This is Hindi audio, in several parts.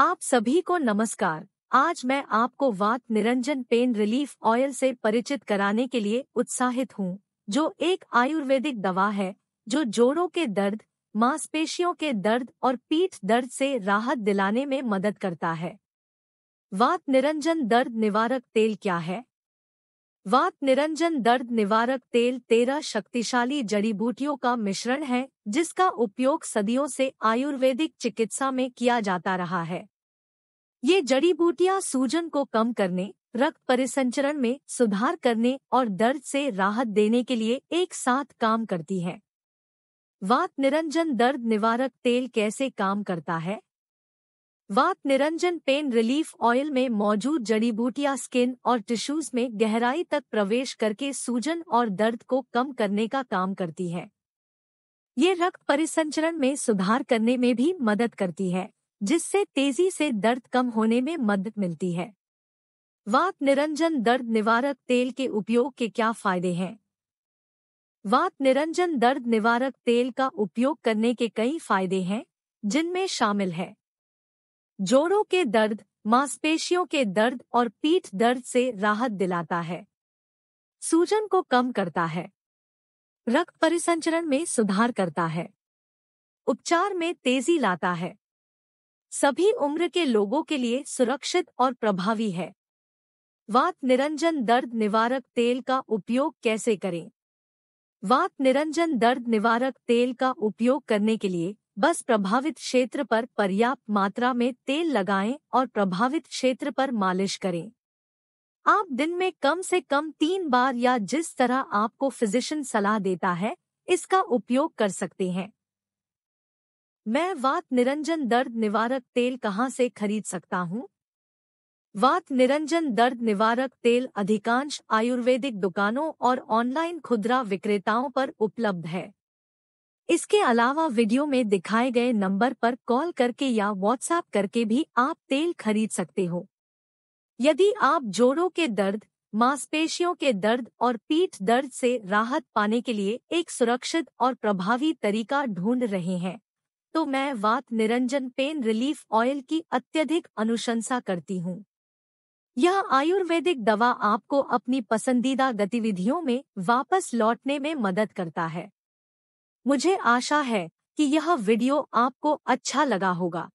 आप सभी को नमस्कार। आज मैं आपको वात निरंजन पेन रिलीफ ऑयल से परिचित कराने के लिए उत्साहित हूँ, जो एक आयुर्वेदिक दवा है, जो जोड़ों के दर्द, मांसपेशियों के दर्द और पीठ दर्द से राहत दिलाने में मदद करता है। वात निरंजन दर्द निवारक तेल क्या है? वात निरंजन दर्द निवारक तेल तेरह शक्तिशाली जड़ी बूटियों का मिश्रण है, जिसका उपयोग सदियों से आयुर्वेदिक चिकित्सा में किया जाता रहा है ये जड़ी बूटियाँ सूजन को कम करने, रक्त परिसंचरण में सुधार करने और दर्द से राहत देने के लिए एक साथ काम करती हैं। वात निरंजन दर्द निवारक तेल कैसे काम करता है वात निरंजन पेन रिलीफ ऑयल में मौजूद जड़ी बूटियाँ, स्किन और टिश्यूज में गहराई तक प्रवेश करके सूजन और दर्द को कम करने का काम करती है। ये रक्त परिसंचरण में सुधार करने में भी मदद करती है, जिससे तेज़ी से दर्द कम होने में मदद मिलती है। वात निरंजन दर्द निवारक तेल के उपयोग के क्या फ़ायदे हैं? वात निरंजन दर्द निवारक तेल का उपयोग करने के कई फ़ायदे हैं, जिनमें शामिल है। जोड़ों के दर्द, मांसपेशियों के दर्द और पीठ दर्द से राहत दिलाता है। सूजन को कम करता है। रक्त परिसंचरण में सुधार करता है। उपचार में तेज़ी लाता है। सभी उम्र के लोगों के लिए सुरक्षित और प्रभावी है। वात निरंजन दर्द निवारक तेल का उपयोग कैसे करें? वात निरंजन दर्द निवारक तेल का उपयोग करने के लिए बस प्रभावित क्षेत्र पर पर्याप्त मात्रा में तेल लगाएँ और प्रभावित क्षेत्र पर मालिश करें। आप दिन में कम से कम तीन बार या जिस तरह आपको फिजिशियन सलाह देता है, इसका उपयोग कर सकते हैं। मैं वात निरंजन दर्द निवारक तेल कहाँ से खरीद सकता हूँ? वात निरंजन दर्द निवारक तेल अधिकांश आयुर्वेदिक दुकानों और ऑनलाइन खुदरा विक्रेताओं पर उपलब्ध है। इसके अलावा वीडियो में दिखाए गए नंबर पर कॉल करके या व्हाट्सएप करके भी आप तेल खरीद सकते हो। यदि आप जोड़ों के दर्द, मांसपेशियों के दर्द और पीठ दर्द से राहत पाने के लिए एक सुरक्षित और प्रभावी तरीका ढूंढ रहे हैं तो मैं वात निरंजन पेन रिलीफ ऑयल की अत्यधिक अनुशंसा करती हूँ। यह आयुर्वेदिक दवा आपको अपनी पसंदीदा गतिविधियों में वापस लौटने में मदद करता है। मुझे आशा है कि यह वीडियो आपको अच्छा लगा होगा।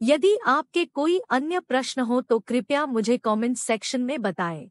यदि आपके कोई अन्य प्रश्न हो तो कृपया मुझे कमेंट सेक्शन में बताएँ।